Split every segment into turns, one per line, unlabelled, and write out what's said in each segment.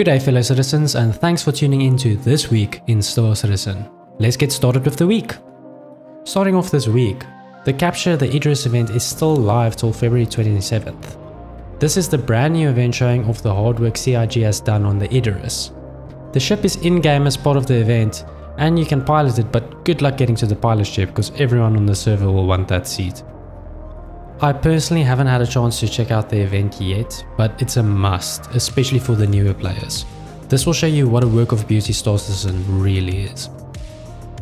Good day fellow citizens and thanks for tuning in to This Week in Star Citizen. Let's get started with the week. Starting off this week, the Capture the Idris event is still live till February 27th. This is the brand new event showing off the hard work CIG has done on the Idris. The ship is in-game as part of the event and you can pilot it but good luck getting to the pilot ship because everyone on the server will want that seat. I personally haven't had a chance to check out the event yet, but it's a must, especially for the newer players. This will show you what a work of beauty Star Citizen really is.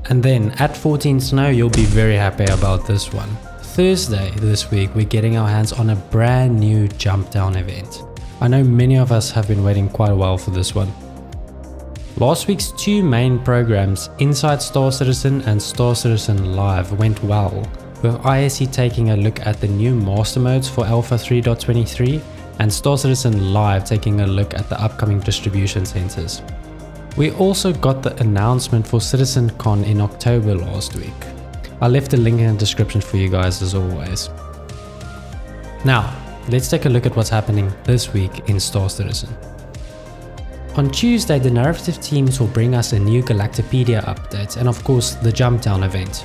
And then at 14 Snow you'll be very happy about this one. Thursday this week we're getting our hands on a brand new Jumptown event. I know many of us have been waiting quite a while for this one. Last week's two main programs, Inside Star Citizen and Star Citizen Live went well, with ISC taking a look at the new master modes for Alpha 3.23 and Star Citizen Live taking a look at the upcoming distribution centers. We also got the announcement for CitizenCon in October last week. I left a link in the description for you guys as always. Now, let's take a look at what's happening this week in Star Citizen. On Tuesday, the narrative teams will bring us a new Galactapedia update and of course the Jumptown event.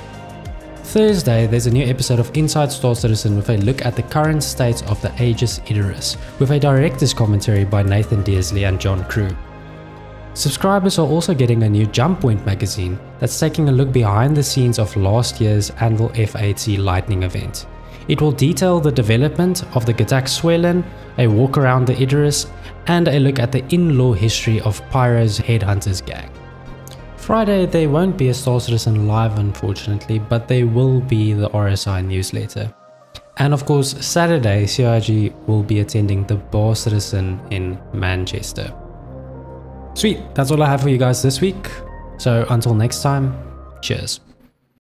Thursday, there's a new episode of Inside Star Citizen with a look at the current state of the Aegis Idris, with a director's commentary by Nathan Dearsley and John Crewe. Subscribers are also getting a new Jump Point magazine that's taking a look behind the scenes of last year's Anvil F8C Lightning event. It will detail the development of the Swellen, a walk around the Idris, and a look at the in-law history of Pyro's Headhunters gang. Friday there won't be a Star Citizen live unfortunately, but there will be the RSI newsletter. And of course, Saturday CIG will be attending the Bar Citizen in Manchester. Sweet, that's all I have for you guys this week. So until next time, cheers.